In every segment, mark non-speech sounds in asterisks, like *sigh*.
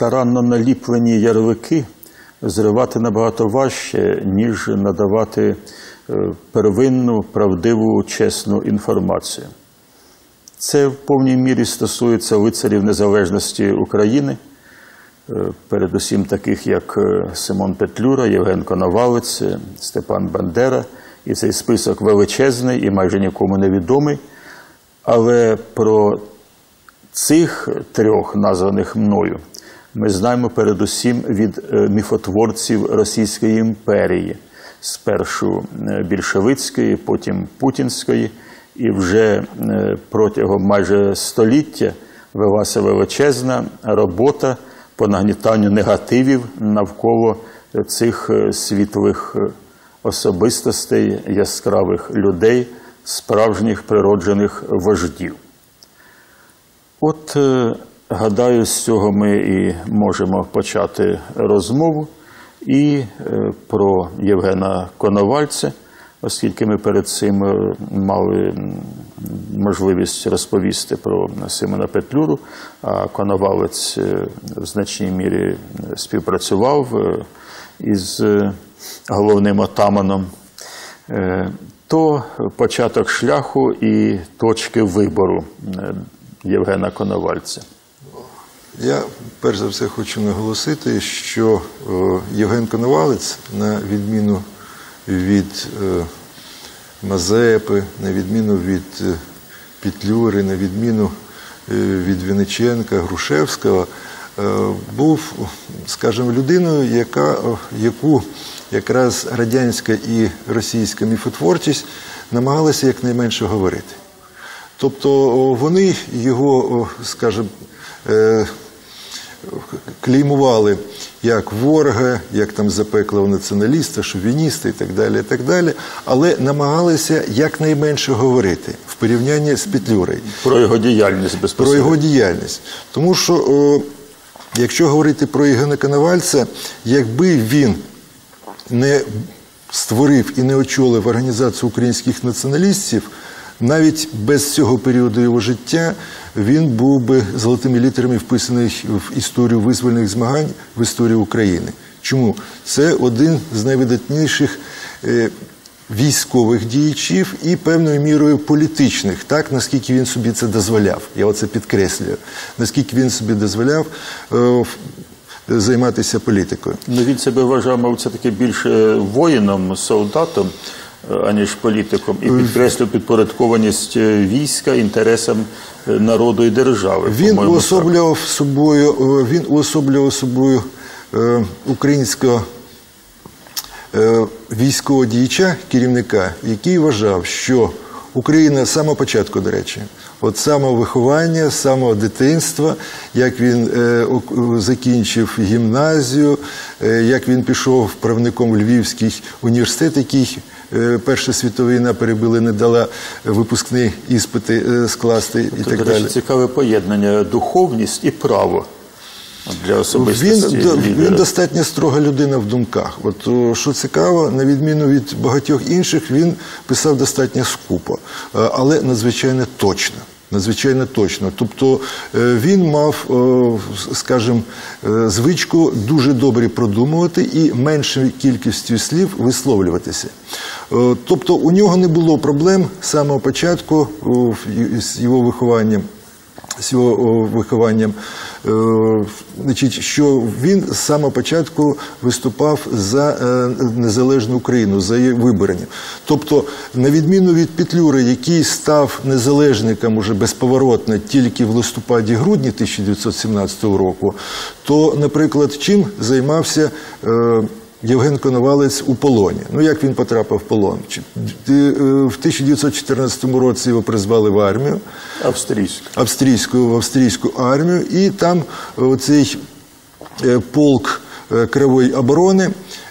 старанно наліплені ярлики зривати набагато важче, ніж надавати е, первинну, правдиву, чесну інформацію. Це в повній мірі стосується лицарів незалежності України, е, передусім таких, як е, Симон Петлюра, Євген Коновалець, Степан Бандера. І цей список величезний і майже нікому не відомий. Але про цих трьох, названих мною, ми знаємо передусім від е, міфотворців Російської імперії, спершу е, більшовицької, потім путінської, і вже е, протягом майже століття велася величезна робота по нагнітанню негативів навколо цих світлих особистостей, яскравих людей, справжніх природжених вождів. От, гадаю, з цього ми і можемо почати розмову і е, про Євгена Коновальця, оскільки ми перед цим е, мали можливість розповісти про Симона Петлюру, а Коновалець е, в значній мірі співпрацював із головним отаманом. То початок шляху і точки вибору Євгена Коновальця. Я перш за все хочу наголосити, що е, Євген Коновалець, на відміну від е, Мазепи, на відміну від е, Петлюри, на відміну від Вінниченка, Грушевського, був, скажімо, людиною, яка, яку якраз радянська і російська міфотворчість намагалися якнайменше говорити. Тобто вони його, скажімо, клеймували як ворога, як там запеклого націоналіста, шовініста і так далі, і так далі, але намагалися якнайменше говорити в порівнянні з Петлюрою. Про його діяльність про його діяльність. Тому що, о, якщо говорити про Євгена Коновальця, якби він не створив і не очолив організацію українських націоналістів, навіть без цього періоду його життя він був би золотими літерами вписаний в історію визвольних змагань в історію України. Чому? Це один з найвидатніших е, військових діячів і певною мірою політичних, так наскільки він собі це дозволяв. Я оце підкреслюю. Наскільки він собі дозволяв е, займатися політикою. Ну, він себе вважав, мав це таки більше воїном, солдатом, аніж політиком, і підкреслив підпорядкованість е, війська інтересам е, народу і держави. Він уособлював собою, е, він уособлював собою е, українського е, військового діяча, керівника, який вважав, що Україна з самого початку, до речі, от самого виховання, самого дитинства, як він е, закінчив гімназію, е, як він пішов правником Львівський університет, який е, Перша світова війна перебили, не дала випускні іспити е, скласти і так далі. Це цікаве поєднання духовність і право для особистості Він, лідера. він достатньо строга людина в думках. От що цікаво, на відміну від багатьох інших, він писав достатньо скупо, е, але надзвичайно точно. Надзвичайно точно. Тобто е, він мав, е, скажімо, е, звичку дуже добре продумувати і меншою кількістю слів висловлюватися. Тобто у нього не було проблем з самого початку з його вихованням з його вихованням, е, значить, що він з самого початку виступав за е, незалежну Україну, за її виборення. Тобто, на відміну від Петлюри, який став незалежником уже безповоротно тільки в листопаді-грудні 1917 року, то, наприклад, чим займався е, Євген Коновалець у полоні. Ну як він потрапив в полон? Е, В 1914 році його призвали в армію Австрійську. австрійську в австрійську армію, і там цей полк е, Кривої оборони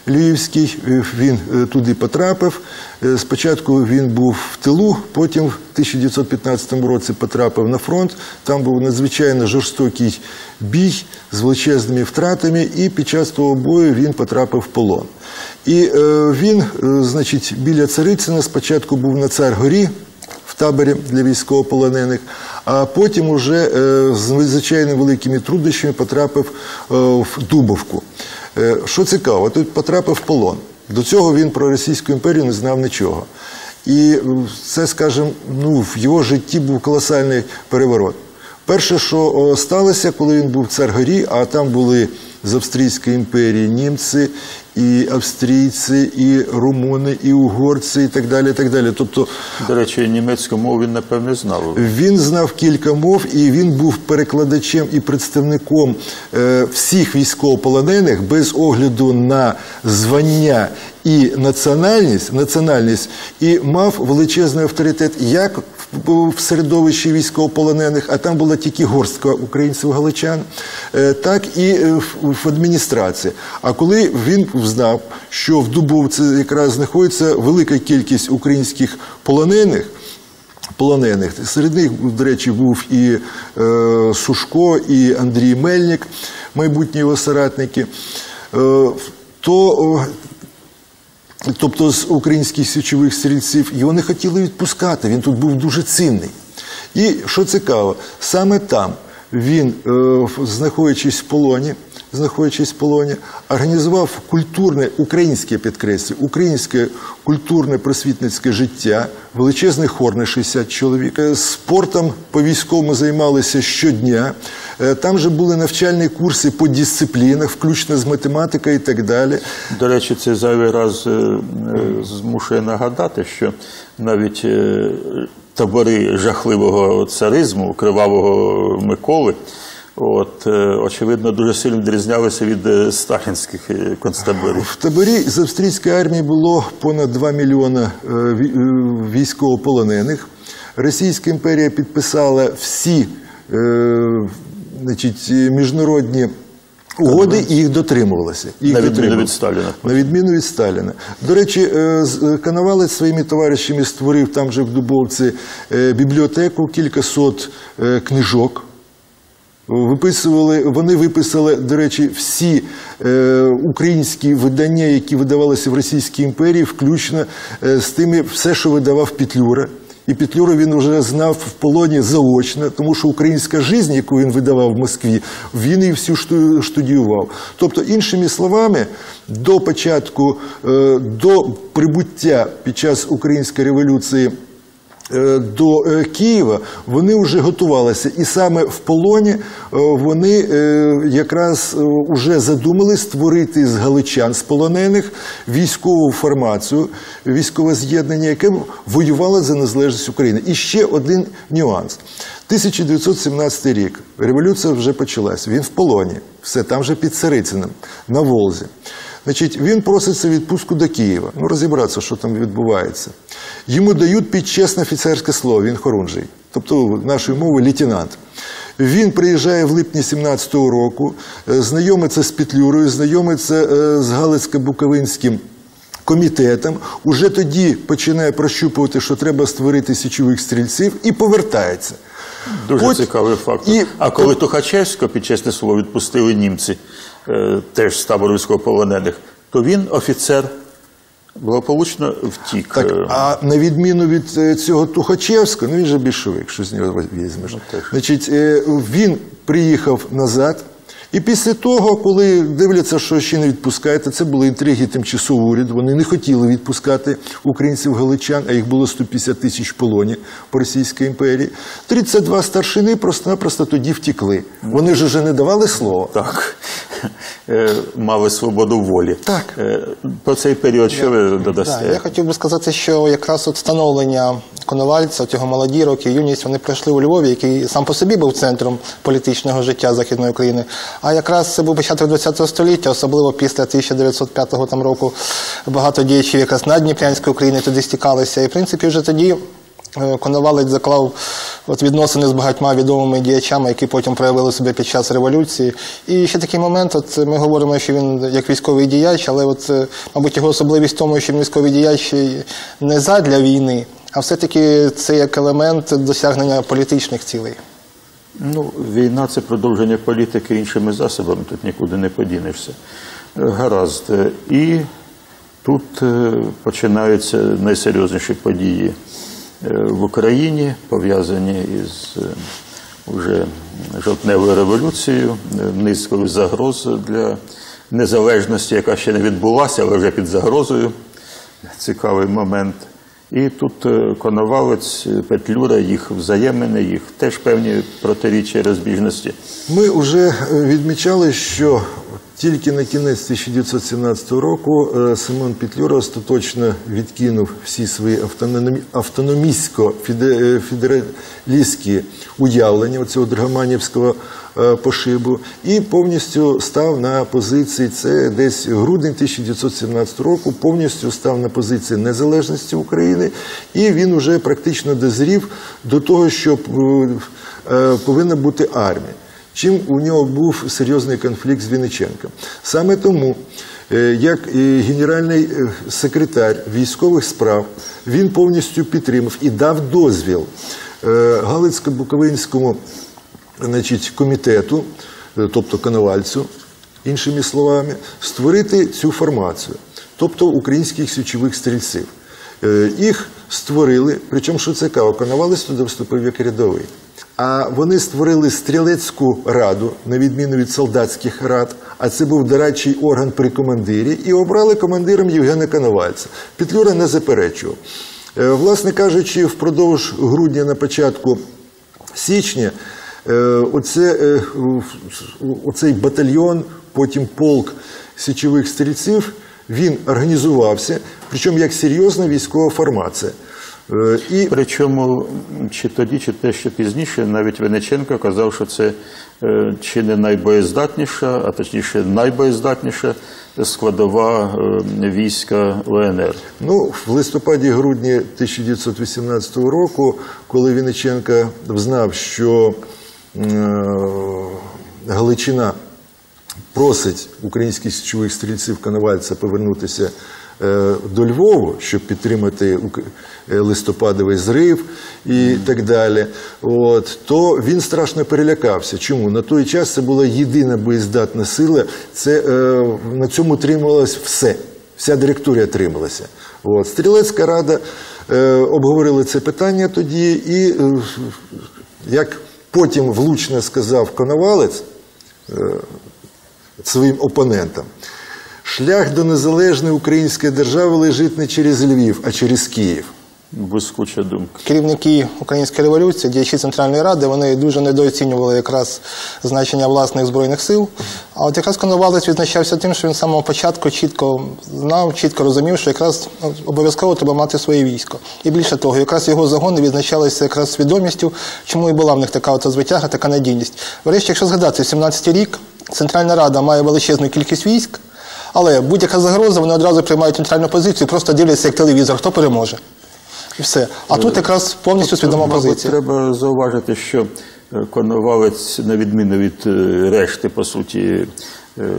Львівський, е, він е, туди потрапив. Е, Спочатку він був в тилу, потім в 1915 році потрапив на фронт. Там був надзвичайно жорстокий бій з величезними втратами, і під час того бою він потрапив в полон. І він, значить, біля Царицина спочатку був на Царгорі, В таборі для військовополонених, а потім уже з надзвичайно великими труднощами потрапив в Дубовку. Е, Що цікаво, тут потрапив в полон. До цього він про Російську імперію не знав нічого. І це, скажімо, ну, в його житті був колосальний переворот. Перше, що сталося, коли він був в Царгорі, а там були з Австрійської імперії німці, і австрійці, і румуни, і угорці, і так далі. І так далі. Тобто До речі, німецьку мову він напевне знав. він знав кілька мов, і він був перекладачем і представником е, всіх військовополонених без огляду на звання і національність, національність і мав величезний авторитет як в- середовищі військовополонених, а там була тільки горстка українців галичан, е, так і е, в- адміністрації. А коли він знав, що в Дубовці якраз знаходиться велика кількість українських полонених полонених. Серед них, до речі, був і е, Сушко, і Андрій Мельник, майбутні його соратники. Е, то, тобто з українських січових стрільців, його не хотіли відпускати. Він тут був дуже цінний. І що цікаво, саме там він, е, знаходячись в полоні, знаходячись в полоні, організував культурне українське підкреслю, українське культурне просвітницьке життя, величезний хор на 60 чоловік. Е, Спортом по військовому займалися щодня. Е, Там же були навчальні курси по дисциплінах, включно з математикою і так далі. До речі, це зайвий раз е, змушує нагадати, що навіть табори жахливого царизму, кривавого Миколи, от, е, очевидно, дуже сильно відрізнялися від е, сталінських е, концтаборів. В таборі з австрійської армії було понад 2 мільйона е, е, військовополонених. Російська імперія підписала всі значить, міжнародні угоди і їх дотримувалася. Їх На відміну від Сталіна. На відміну від Сталіна. До речі, з- Коновалець своїми товаришами створив там же в Дубовці бібліотеку, кількасот книжок. Виписували, вони виписали, до речі, всі е, українські видання, які видавалися в Російській імперії, включно е, з тими, все, що видавав Петлюра. І Петлюра він вже знав в полоні заочно, тому що українська життя, яку він видавав в Москві, він її всю шту- штудіював. Тобто, іншими словами, до початку, е, до прибуття під час української революції до е, Києва вони вже готувалися, і саме в полоні е, вони е, якраз вже задумали створити з галичан з полонених військову формацію, військове з'єднання, яке воювало за незалежність України. І ще один нюанс. 1917 рік революція вже почалась. Він в полоні, все там же під Царициним, на Волзі. Значить, він проситься відпустку до Києва. Ну, розібратися, що там відбувається. Йому дають підчесне офіцерське слово, він хорунжий, тобто нашою мовою лейтенант. Він приїжджає в липні 17-го року, е, знайомиться з Петлюрою, знайомиться е, з Галицько-Буковинським комітетом, уже тоді починає прощупувати, що треба створити січових стрільців, і повертається. Дуже От цікавий факт. і- А коли Тухачевського під чесне слово відпустили німці, теж з табору військовополонених, то він офіцер благополучно втік. Так, Е, а на відміну від е, цього Тухачевського, ну він же більшовик, що з нього візьмеш. так. Значить, е, він приїхав назад. І після того, коли дивляться, що ще не відпускаєте, це були інтриги тимчасового уряду. Вони не хотіли відпускати українців галичан, а їх було 150 тисяч в полоні по Російській імперії. 32 старшини просто-напросто тоді втікли. Вони ж вже не давали слова. Так, Е, мали свободу волі. Так. Е, Про цей період що ви додасте? Да, я хотів би сказати, що якраз от становлення Коновальця, от його молоді роки, юність, вони пройшли у Львові, який сам по собі був центром політичного життя Західної України. А якраз це був початок ХХ століття, особливо після 1905 там року багато діячів якраз Надніпрянської України туди стікалися. І в принципі вже тоді е, Коновалець заклав от відносини з багатьма відомими діячами, які потім проявили себе під час революції. І ще такий момент, от ми говоримо, що він як військовий діяч, але от, е, мабуть, його особливість в тому, що він військовий діяч не задля війни, а все-таки це як елемент досягнення політичних цілей. Ну, війна це продовження політики іншими засобами, тут нікуди не подінешся. Е, Гаразд. Е, І тут е, починаються найсерйозніші події в Україні, пов'язані із е, уже жовтневою революцією, е, низкою загроз для незалежності, яка ще не відбулася, але вже під загрозою. Цікавий момент. І тут е, Коновалець, е, Петлюра, їх взаємини, їх теж певні протиріччя розбіжності. Ми вже е, відмічали, що тільки на кінець 1917 року е, Симон Петлюра остаточно відкинув всі свої автономістсько-федералістські уявлення цього драгоманівського е, пошибу і повністю став на позиції, це десь грудень 1917 року, повністю став на позиції незалежності України, і він вже практично дозрів до того, що е, е, повинна бути армія. Чим у нього був серйозний конфлікт з Вінниченком. Саме тому, е, як генеральний е, секретар військових справ, він повністю підтримав і дав дозвіл е, Галицько-Буковинському комітету, тобто Коновальцю, іншими словами, створити цю формацію, тобто українських січових стрільців. Їх створили, причому що цікаво, Коновалець туди вступив як рядовий. А вони створили стрілецьку раду, на відміну від солдатських рад, а це був дорадчий орган при командирі, і обрали командиром Євгена Коновальця. Петлюра не заперечував. Е, Власне кажучи, впродовж грудня на початку січня е, оце, е, оцей батальйон, потім полк січових стрільців, він організувався, причому як серйозна військова формація. Е, І Причому чи тоді, чи те, що пізніше, навіть Венеченко казав, що це е, чи не найбоєздатніша, а точніше найбоєздатніша складова е, війська УНР. Ну, в листопаді-грудні 1918 року, коли Вінниченко знав, що е, Галичина просить українських січових стрільців Коновальця повернутися до Львову, щоб підтримати е, листопадовий зрив і так далі, от, то він страшно перелякався. Чому? На той час це була єдина боєздатна сила, це, е, на цьому трималось все. Вся директорія трималася. От. Стрілецька рада е, обговорили це питання тоді, і, е, як потім влучно сказав Коновалець е, своїм опонентам, шлях до незалежної української держави лежить не через Львів, а через Київ. Блискуча думка. Керівники української революції, діячі Центральної Ради, вони дуже недооцінювали якраз значення власних збройних сил. А от якраз Коновалець відзначався тим, що він з самого початку чітко знав, чітко розумів, що якраз ну, обов'язково треба мати своє військо. І більше того, якраз його загони відзначалися якраз свідомістю, чому і була в них така от звитяга, така надійність. Врешті, якщо згадати, 17-й рік Центральна Рада має величезну кількість військ, але будь-яка загроза, вони одразу приймають нейтральну позицію, просто дивляться як телевізор, хто переможе. І все. А тут якраз повністю свідома Мабуть, позиція. Треба зауважити, що е, Коновалець, на відміну від е, решти, по суті, е,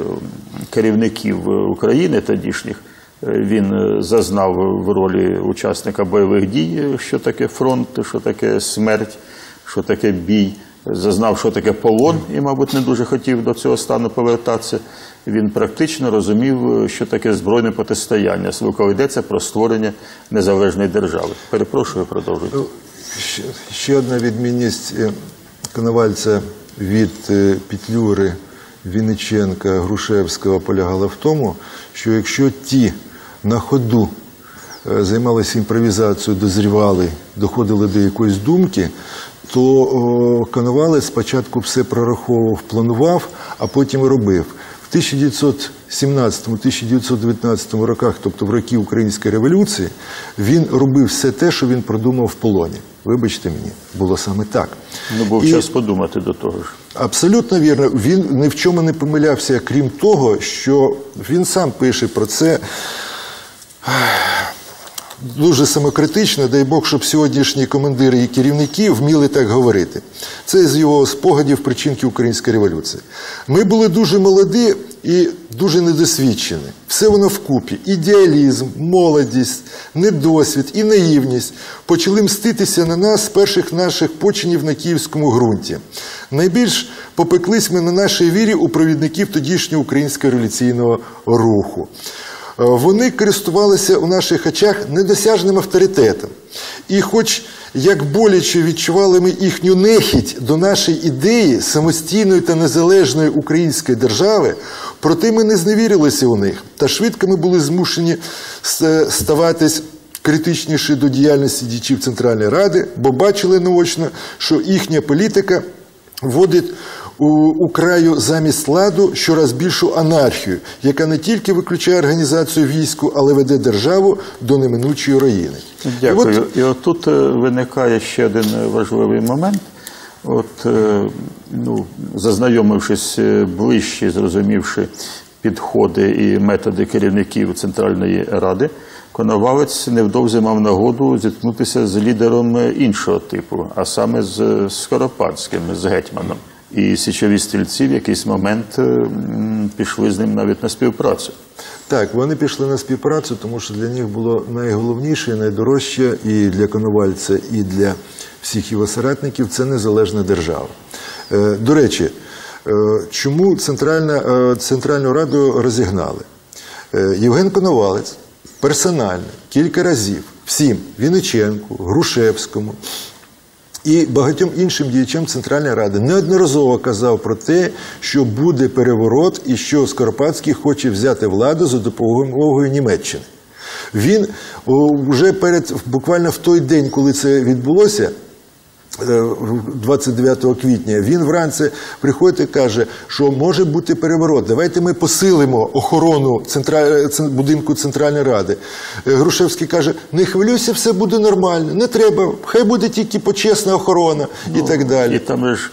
керівників України тодішніх, він зазнав в ролі учасника бойових дій, що таке фронт, що таке смерть, що таке бій. Зазнав, що таке полон, і, мабуть, не дуже хотів до цього стану повертатися. Він практично розумів, е, що таке збройне протистояння, коли йдеться про створення незалежної держави. Перепрошую, продовжуйте. Ще, ще одна відмінність е, Коновальця від е, Петлюри, Вінниченка, Грушевського полягала в тому, що якщо ті на ходу займалися імпровізацією, дозрівали, доходили до якоїсь думки, то Коновалець спочатку все прораховував, планував, а потім робив. В 1917-1919 роках, тобто в роки Української революції, він робив все те, що він продумав в полоні. Вибачте мені, було саме так. Ну, був І- час подумати до того ж. Абсолютно вірно. Він ні в чому не помилявся, крім того, що він сам пише про це дуже самокритично, дай Бог, щоб сьогоднішні командири і керівники вміли так говорити. Це з його спогадів причинки Української революції. Ми були дуже молоді і дуже недосвідчені. Все воно вкупі. Ідеалізм, молодість, недосвід і наївність почали мститися на нас з перших наших починів на київському ґрунті. Найбільш попеклись ми на нашій вірі у провідників тодішнього українського революційного руху. Вони користувалися у наших очах недосяжним авторитетом. І хоч як боляче відчували ми їхню нехідь до нашої ідеї самостійної та незалежної української держави, проте ми не зневірилися у них, та швидко ми були змушені ставатись критичніше до діяльності діячів Центральної Ради, бо бачили наочно, що їхня політика вводить у, у краю замість ладу щораз більшу анархію, яка не тільки виключає організацію війську, але веде державу до неминучої руїни. Дякую. І от І от тут е, виникає ще один е, важливий момент. От, е, ну, зазнайомившись ближче, зрозумівши підходи і методи керівників Центральної Ради, Коновалець невдовзі мав нагоду зіткнутися з лідером іншого типу, а саме з Скоропадським, з гетьманом. І січові стрільці в якийсь момент е, пішли з ним навіть на співпрацю. Так, вони пішли на співпрацю, тому що для них було найголовніше і найдорожче і для Коновальця, і для всіх його соратників це незалежна держава. Е, До речі, е, чому Центральну Раду розігнали? Євген Коновалець персонально кілька разів всім Вінниченку, Грушевському, і багатьом іншим діячам Центральної Ради неодноразово казав про те, що буде переворот і що Скоропадський хоче взяти владу за допомогою Німеччини. Він вже перед буквально в той день, коли це відбулося. Е, 29 квітня він вранці приходить і каже, що може бути переворот. Давайте ми посилимо охорону центра... будинку Центральної Ради. Е, Грушевський каже: не хвилюйся, все буде нормально, не треба, хай буде тільки почесна охорона і так далі. І там ж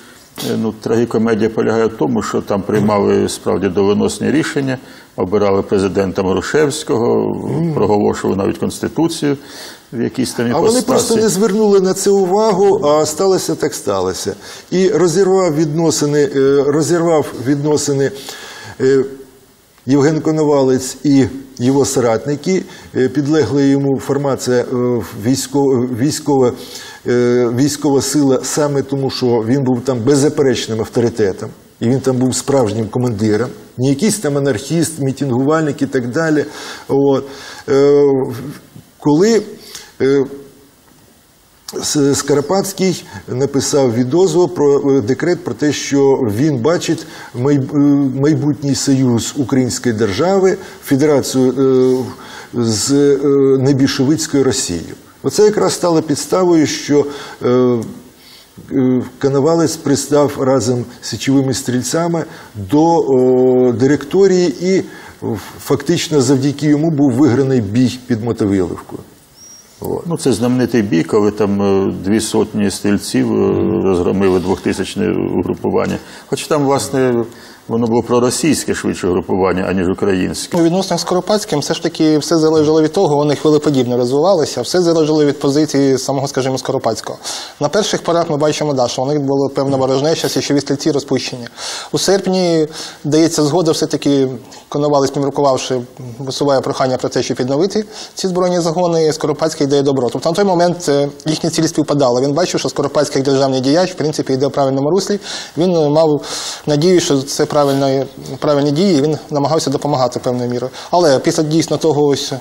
е, ну, трагікомедія полягає в тому, що там приймали справді доленосні рішення, обирали президента Грушевського, проголошували навіть конституцію в якійсь там А вони просто не звернули на це увагу, а сталося так сталося. І розірвав відносини, е, розірвав відносини е, Євген Коновалець і його соратники. Е, Підлегла йому формація військова, військова, військова сила саме тому, що він був там беззаперечним авторитетом. І він там був справжнім командиром, не якийсь там анархіст, мітингувальник і так далі. От. Коли е, С- Скарапатський написав відозву про е, декрет про те, що він бачить е, майбутній союз української держави, федерацію з небільшовицькою Росією. Оце якраз стало підставою, що Коновалець пристав разом з січовими стрільцями до директорії, і фактично завдяки йому був виграний бій під Мотовиловкою. Ну, це знаменитий бій, коли там е, дві сотні стрільців е, розгромили двохтисячне угрупування. Хоч там, власне, воно було проросійське швидше групування, аніж українське. У відносинах з Скоропадським все ж таки все залежало від того, вони хвилеподібно розвивалися, все залежало від позиції самого, скажімо, Скоропадського. На перших порах ми бачимо, да, що у них була певна ворожнеча, січові стрільці розпущені. У серпні дається згода, все-таки Коновалець, співрукувавши, висуває прохання про те, щоб відновити ці збройні загони, Скоропадський дає добро. Тобто на той момент е, їхні цілі співпадали. Він бачив, що Скоропадський як державний діяч, в принципі, йде в правильному руслі. Він е, мав надію, що це правильні, правильні дії, він намагався допомагати певною мірою. Але після дійсно того ось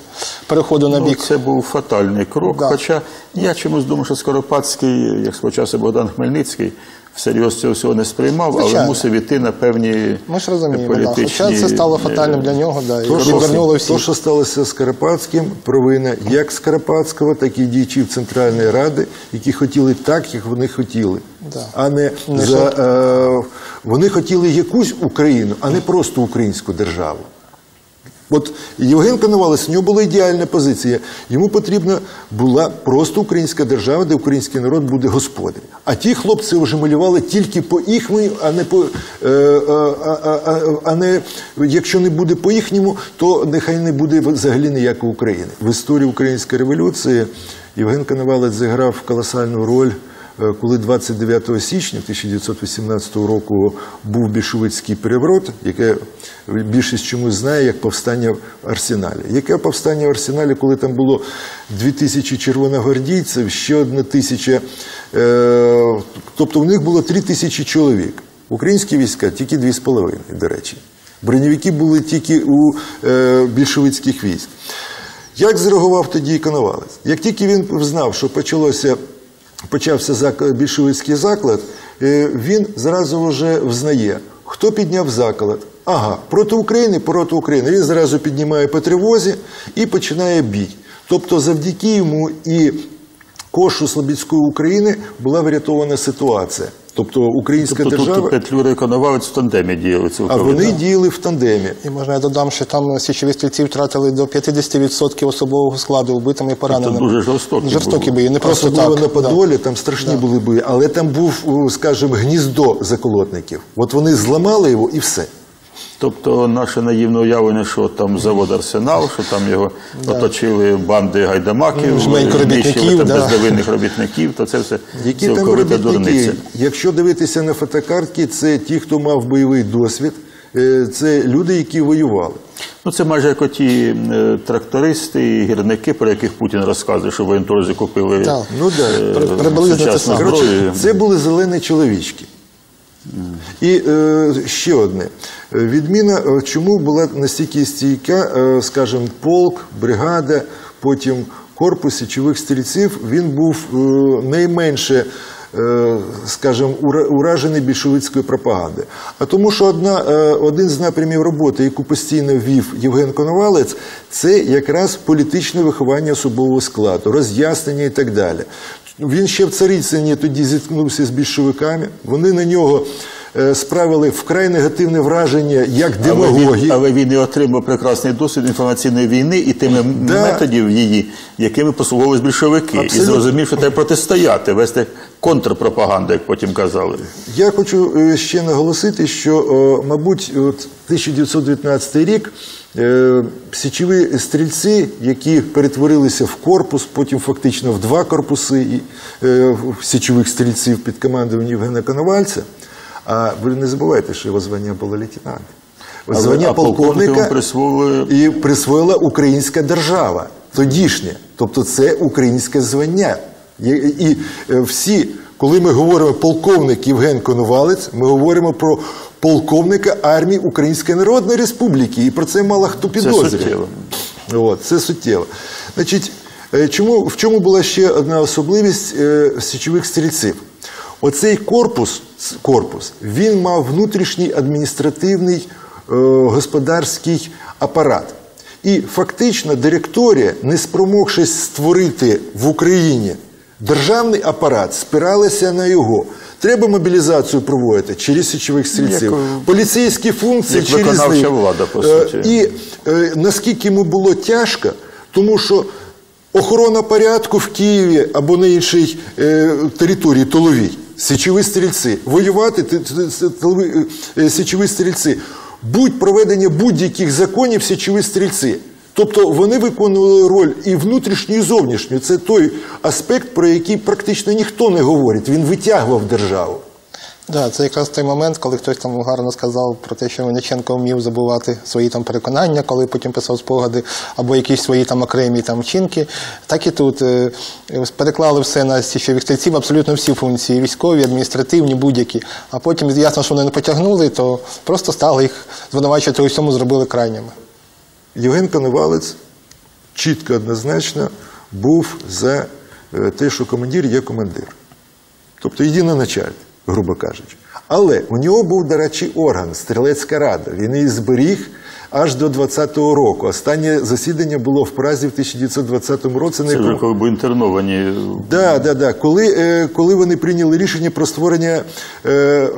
переходу на Ну, бік. це був фатальний крок. Да. Хоча я чомусь думаю, що Скоропадський, як спочався Богдан Хмельницький, всерйоз цього всього не сприймав, але мусив іти на певні Ми ж розуміємо, да. хоча це стало е, фатальним для нього, да, і То, що, відвернуло то, що сталося з Карпатським, провина як Скарпатського, так і діячів Центральної Ради, які хотіли так, як вони хотіли. Да. А не, Не за, е, вони хотіли якусь Україну, а не просто українську державу. От Євген Коновалець, у нього була ідеальна позиція. Йому потрібна була просто українська держава, де український народ буде господарем. А ті хлопці вже малювали тільки по їхньому, а не по а, а, а, а не якщо не буде по їхньому, то нехай не буде взагалі ніякої України. В історії української революції Євген Коновалець зіграв колосальну роль. Е, Коли 29 січня 1918 року був більшовицький переворот, яке більшість чомусь знає як повстання в Арсеналі. Яке повстання в Арсеналі, коли там було 2000 червоногвардійців, ще одна тисяча, е, тобто в них було 3 тисячі чоловік. Українські війська тільки 2,5, до речі. Броньовики були тільки у е, більшовицьких військ. Як зреагував тоді Коновалець? Як тільки він знав, що почалося, почався більшовицький заклад, е, він зразу вже взнає, хто підняв заклад. Ага, проти України, проти України. Він зразу піднімає по тривозі і починає бій. Тобто, завдяки йому і кошу Слобідської України була врятована ситуація. Тобто українська Тобто держава, тут Петлюра і Коновалець в тандемі діяли а цілковито. вони діяли в тандемі. І можна я додам, що там січові стрільці втратили до 50% особового складу вбитими і пораненими. дуже жорстокі Жорстокі бої, не просто Особливо так. на да. Там страшні були бої, але там був, скажімо, гніздо заколотників. От вони зламали його і все. Тобто наше наївне уявлення, що там завод Арсенал, що там його оточили банди гайдамаків, Жменько робітників, там да. бездовинних робітників, то це все Які там цілковита робітники? дурниця. Якщо дивитися на фотокартки, це ті, хто мав бойовий досвід, е, це люди, які воювали. Ну, це майже як оті е, трактористи і гірники, про яких Путін розказує, що в воєнторзі купили Так. Ну да. При- приблизно це саме. Коротше, це були зелені чоловічки. І е, ще одне. Відміна, е, чому була настільки стійка, е, скажімо, полк, бригада, потім корпус січових стрільців, він був е, найменше, скажімо, ура- уражений більшовицькою пропагандою. А тому, що одна, один з напрямів роботи, яку постійно вів Євген Коновалець, це якраз політичне виховання особового складу, роз'яснення і так далі. Він ще в Царицыні тоді зіткнувся з більшовиками. Вони на нього справили вкрай негативне враження як Але але він і отримав прекрасний досвід інформаційної війни і тими Да. методів її, якими послуговувались більшовики. Абсолютно. І зрозумів, що треба протистояти, вести контрпропаганду, як потім казали. Я хочу е, ще наголосити, що, е, мабуть, от 1919 рік е, січові стрільці, які перетворилися в корпус, потім фактично в два корпуси е, січових стрільців під командуванням Євгена Коновальця. А ви не забувайте, що його звання було лейтенант. Звання а полковника присвоїли- і присвоїла українська держава, тодішня. Тобто це українське звання. І, і е, всі, коли ми говоримо полковник Євген Коновалець, ми говоримо про полковника армії Української Народної Республіки. І про це мало хто підозрює. суттєво. От, це суттєво. Значить, е, чому, в чому була ще одна особливість е, січових стрільців? Оцей корпус, корпус він мав внутрішній адміністративний е, господарський апарат. І фактично директорія, не спромогшись створити в Україні державний апарат, спиралася на його. Треба мобілізацію проводити через січових стрільців, Як, поліцейські функції як через них. влада, по Е, суті. І е, наскільки йому було тяжко, тому що охорона порядку в Києві або на іншій е, території тиловій, січові стрільці, воювати тилові, е, січові стрільці, будь проведення будь-яких законів січові стрільці. Тобто вони виконували роль і внутрішню, і зовнішню. Це той аспект, про який практично ніхто не говорить. Він витягував державу. Да, це якраз той момент, коли хтось там гарно сказав про те, що Винниченко вмів забувати свої там переконання, коли потім писав спогади, або якісь свої там окремі там вчинки. Так і тут е, переклали все на січових стрільців, абсолютно всі функції військові, адміністративні, будь-які. А потім ясно, що вони не потягнули, то просто стали їх звинувачувати у всьому, зробили крайніми. Євген Коновалець чітко однозначно був за е, те, що командир є командир. Тобто єдиноначальник, грубо кажучи. Але у нього був дорадчий орган, стрілецька рада. Він її зберіг аж до 20-го року. Останнє засідання було в Празі в 1920 році. Це вже коли були інтерновані. Да, да, да. Коли, е, коли вони прийняли рішення про створення е,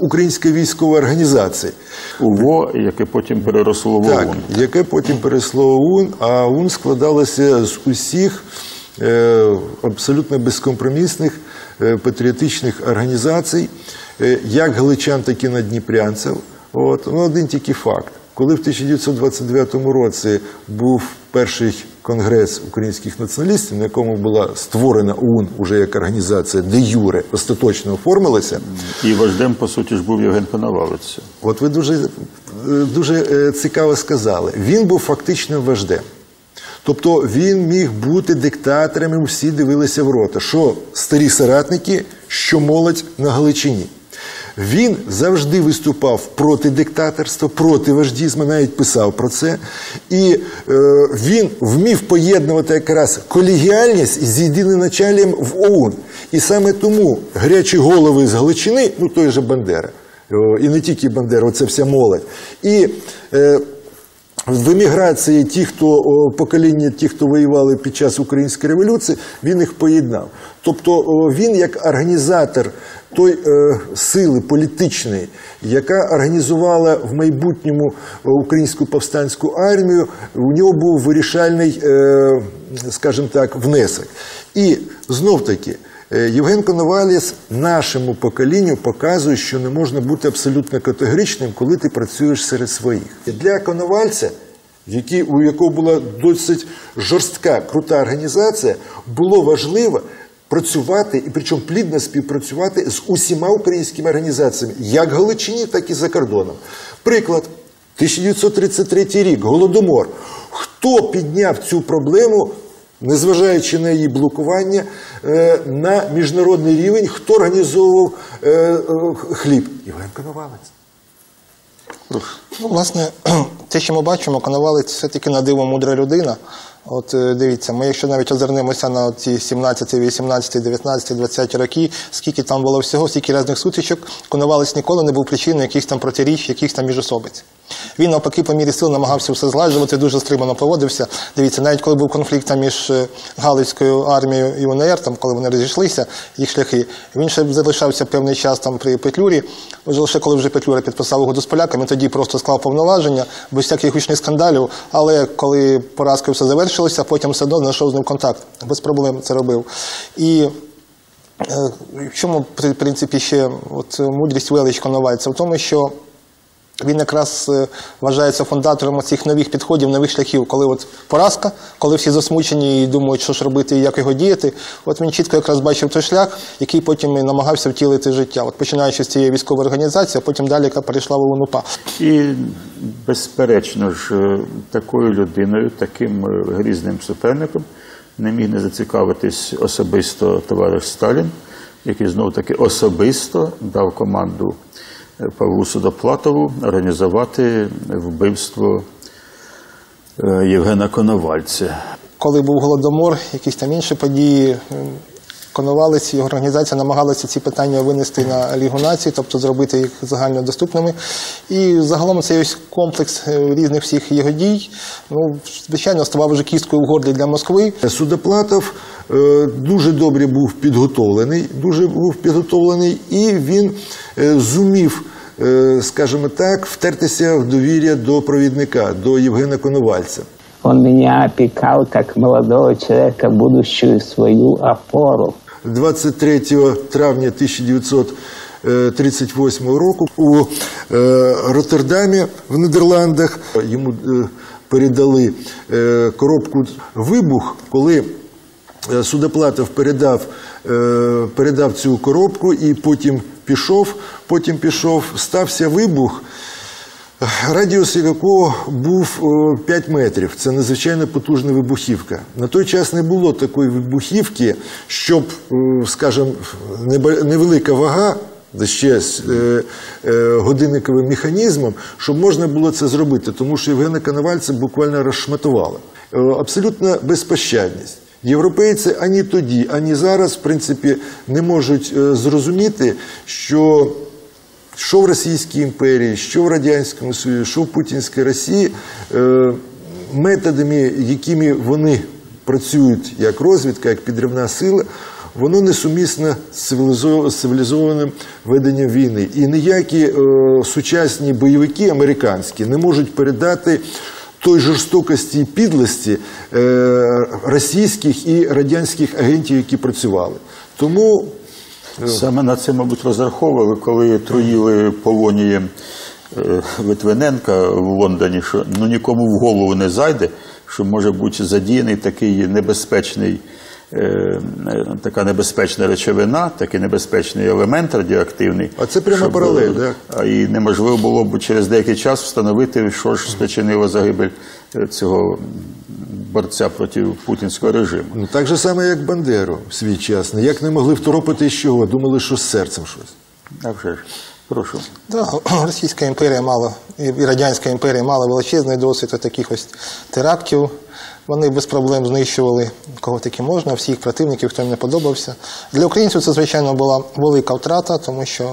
української військової організації. УВО, яке потім переросло в Так, яке потім перейшло в ОУН, а ОУН складалося з усіх е, абсолютно безкомпромісних патріотичних організацій, е, як галичан, так і надніпрянців. От. Ну, один тільки факт. Коли в 1929 році був перший конгрес українських націоналістів, на якому була створена ОУН уже як організація, де Юре остаточно оформилася, І вождем, по суті, ж був Євген Коновалець. От ви дуже, е, дуже е, цікаво сказали. Він був фактично вождем. Тобто він міг бути диктатором, і всі дивилися в рота, що старі соратники, що молодь на Галичині. Він завжди виступав проти диктаторства, проти вождізму, навіть писав про це. І е, він вмів поєднувати якраз колегіальність з єдиним началем в ОУН. І саме тому гарячі голови з Галичини, ну той же Бандера, о, і не тільки Бандера, це вся молодь. І е, в еміграції ті, хто покоління, ті, хто воювали під час української революції, він їх поєднав. Тобто він як організатор той е, сили політичної, яка організувала в майбутньому українську повстанську армію, у нього був вирішальний, е, скажімо так, внесок. І знов таки. Е, Євген Коноваліс нашому поколінню показує, що не можна бути абсолютно категоричним, коли ти працюєш серед своїх. Для Коновальця, який, у якого була досить жорстка, крута організація, було важливо працювати і причому плідно співпрацювати з усіма українськими організаціями, як Галичині, так і за кордоном. Приклад. 1933 рік, Голодомор. Хто підняв цю проблему незважаючи на її блокування, е, на міжнародний рівень, хто організовував е, е, хліб? Євген Коновалець. Ну, власне, *clears throat* те, що ми бачимо, Коновалець все-таки на диво мудра людина. От е, дивіться, ми якщо навіть озирнемося на ці 17, 18, 19, 20 роки, скільки там було всього, скільки різних сутичок, Коновалець ніколи не був причиною якихось там протиріч, якихось там міжособиць. Він навпаки по мірі сил намагався все зладжувати, дуже стримано поводився. Дивіться, навіть коли був конфлікт між е, Галицькою армією і УНР, там, коли вони розійшлися, їх шляхи, він ще залишався певний час там при Петлюрі. Вже лише коли вже Петлюра підписав угоду з поляками, тоді просто склав повноваження, без всяких гучних скандалів. Але коли поразкою все завершилося, потім все одно знайшов з ним контакт. Без проблем це робив. І е, в чому, в принципі, ще от, мудрість велич Коновальця? В тому, що він якраз е, вважається фундатором цих нових підходів, нових шляхів, коли от поразка, коли всі засмучені і думають, що ж робити і як його діяти. От він чітко якраз бачив той шлях, який потім і намагався втілити життя. От починаючи з цієї військової організації, а потім далі, яка перейшла в ОНУПА. І, безперечно ж, е, такою людиною, таким е, грізним суперником не міг не зацікавитись особисто товариш Сталін, який знов таки особисто дав команду Павлу Судоплатову організувати вбивство е, Євгена Коновальця. Коли був голодомор, якісь там інші події. м, Коновалець і його організація намагалися ці питання винести на Лігу націй, тобто зробити їх загальнодоступними. І загалом цей ось комплекс е, різних всіх його дій, ну, звичайно, ставав вже кісткою в горлі для Москви. Судоплатов е, дуже добре був підготовлений, дуже був підготовлений, і він е, зумів, е, скажімо так, втертися в довір'я до провідника, до Євгена Коновальця. Он меня опекал как молодого человека, будущую свою опору. 23 травня 1938 року у е, Роттердамі в Нідерландах йому е, передали е, коробку вибух, коли е, Судоплатов передав, е, передав цю коробку і потім пішов, потім пішов, стався вибух. Радіус якого був 5 метрів. Це надзвичайно потужна вибухівка. На той час не було такої вибухівки, щоб, е, скажімо, невелика вага, ще з е, е, годинниковим механізмом, щоб можна було це зробити, тому що Євгена Коновальця буквально розшматували. Е, Абсолютна безпощадність. Європейці ані тоді, ані зараз, в принципі, не можуть е, зрозуміти, що що в Російській імперії, що в Радянському Союзі, що в Путінській Росії, е, методами, якими вони працюють як розвідка, як підривна сила, воно несумісно з з цивілізованим веденням війни. І ніякі е, сучасні бойовики американські не можуть передати той жорстокості і підлості е, російських і радянських агентів, які працювали. Тому Саме на це, мабуть, розраховували, коли труїли полонії е, в Лондоні, що ну нікому в голову не зайде, що може бути задіяний такий небезпечний, така небезпечна речовина, такий небезпечний елемент радіоактивний. А це пряма щоб, паралель, е, так? а І неможливо було б через деякий час встановити, що ж спричинило загибель е, цього борця проти путінського режиму. Ну, так же саме, як Бандеру в свій час. Ніяк не могли второпити з чого, думали, що з серцем щось. А вже ж. Прошу. Да, *clears throat* Російська імперія мала і Радянська імперія мала величезний досвід таких ось терактів. Вони без проблем знищували кого тільки можна, всіх противників, хто їм не подобався. Для українців це, звичайно, була велика втрата, тому що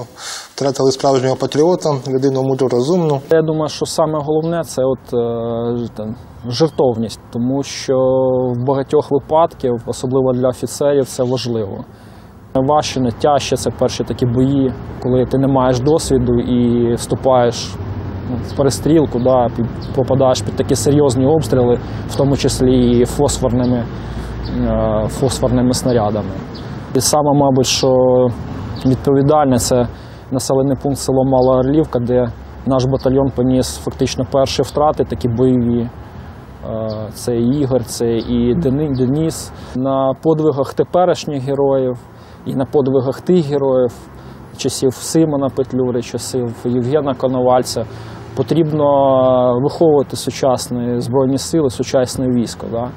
втратили справжнього патріота, людину мудру, розумну. Я думаю, що саме головне це от е, там, жертовність, тому що в багатьох випадків, особливо для офіцерів, це важливо. Найважче, найтяжче це перші такі бої, коли ти не маєш досвіду і вступаєш в перестрілку, да, попадаєш під такі серйозні обстріли, в тому числі і фосфорними, е, фосфорними снарядами. І саме, мабуть, що відповідальне це населений пункт село Мала Орлівка, де наш батальйон поніс фактично перші втрати, такі бойові. Е, Це і Ігор, це і Деніс. На подвигах теперішніх героїв і на подвигах тих героїв, часів Симона Петлюри, часів Євгена Коновальця, потрібно виховувати сучасні збройні сили, сучасне військо. Да?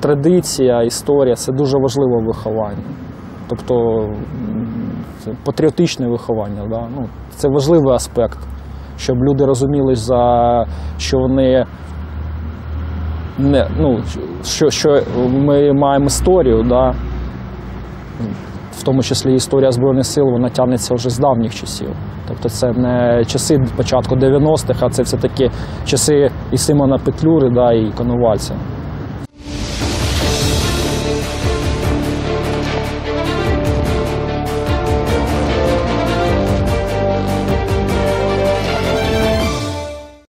Традиція, історія це дуже важливе виховання. Тобто це патріотичне виховання. Да? Ну, це важливий аспект, щоб люди розуміли, за що вони не, ну, що, що ми маємо історію, да? Тому числі історія Збройних сил, вона тягнеться вже з давніх часів. Тобто це не часи початку 90-х, а це все-таки часи і Симона Петлюри, да, і Коновальця.